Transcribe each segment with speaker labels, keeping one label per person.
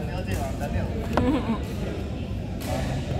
Speaker 1: 咱聊这玩意
Speaker 2: 儿，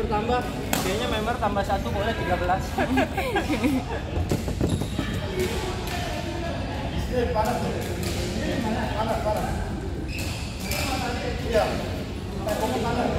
Speaker 2: bertambah kayaknya member tambah satu boleh 13
Speaker 1: Ini panas tuh. Ini mana? Panas, panas. Iya. Temboknya panas.